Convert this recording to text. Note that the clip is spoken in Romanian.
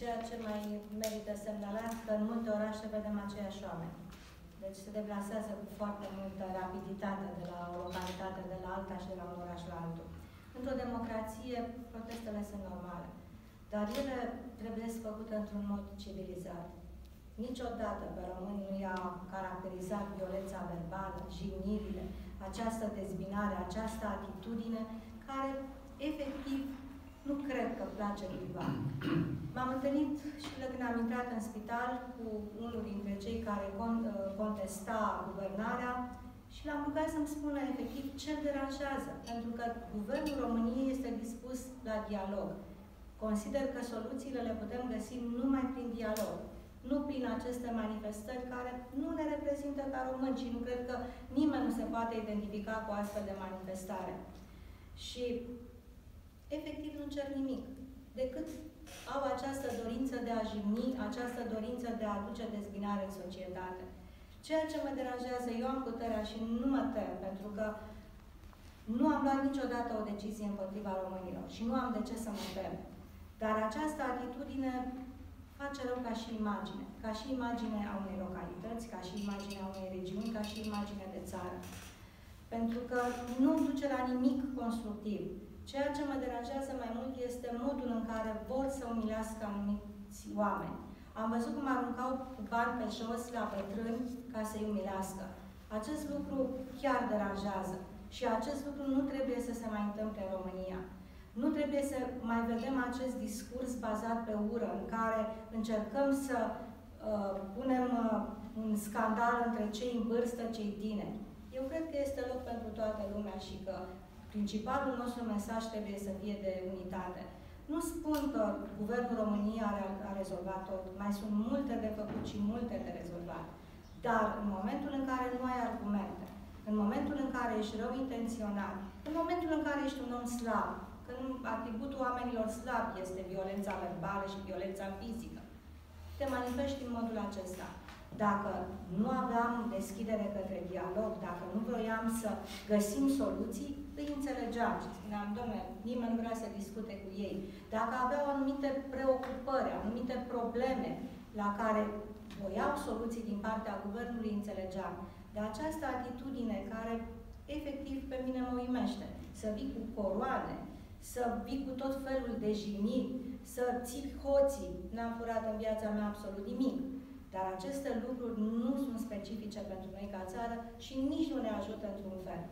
ceea ce mai merită semnalat, că în multe orașe vedem aceiași oameni. Deci se deplasează cu foarte multă rapiditate de la o localitate de la alta și de la un oraș la altul. Într-o democrație, protestele sunt normale. Dar ele trebuie să făcute într-un mod civilizat. Niciodată pe români nu i-a caracterizat violența verbală, jignirile, această dezbinare, această atitudine care efectiv nu cred că place cuiva. M-am întâlnit și când am intrat în spital cu unul dintre cei care contesta guvernarea și l-am rugat să-mi spună efectiv ce îl deranjează. Pentru că Guvernul României este dispus la dialog. Consider că soluțiile le putem găsi numai prin dialog. Nu prin aceste manifestări care nu ne reprezintă ca români și nu cred că nimeni nu se poate identifica cu astfel de manifestare. Și efectiv nu cer nimic, decât au această dorință de a jigni, această dorință de a aduce dezbinare în societate. Ceea ce mă deranjează, eu am puterea și nu mă tem, pentru că nu am luat niciodată o decizie împotriva românilor și nu am de ce să mă tem. Dar această atitudine face rău ca și imagine, ca și imagine a unei localități, ca și imagine a unei regiuni, ca și imagine de țară. Pentru că nu duce la nimic constructiv. Ceea ce mă deranjează mai mult este modul în care vor să umilească anumiți oameni. Am văzut cum aruncau cu bani pe jos la bătrâni ca să-i umilească. Acest lucru chiar deranjează. Și acest lucru nu trebuie să se mai întâmple în România. Nu trebuie să mai vedem acest discurs bazat pe ură, în care încercăm să uh, punem uh, un scandal între cei în vârstă, cei tineri. Eu cred că este loc pentru toată lumea și că principalul nostru mesaj trebuie să fie de unitate. Nu spun că Guvernul României a, a rezolvat tot. Mai sunt multe de făcut și multe de rezolvat. Dar în momentul în care nu ai argumente, în momentul în care ești rău intenționat, în momentul în care ești un om slab, când atributul oamenilor slabi este violența verbală și violența fizică, te manifesti în modul acesta. Dacă nu aveam deschidere către dialog, dacă nu vroiam să găsim soluții, îi înțelegeam și spuneam, domnule, nimeni nu vrea să discute cu ei. Dacă aveau anumite preocupări, anumite probleme la care voiau soluții din partea guvernului, înțelegeam. De această atitudine care efectiv pe mine mă uimește. Să vii cu coroane, să vii cu tot felul de jigniri, să ții hoții. N-am furat în viața mea absolut nimic. Dar aceste lucruri nu sunt specifice pentru noi ca țară și nici nu ne ajută într-un fel.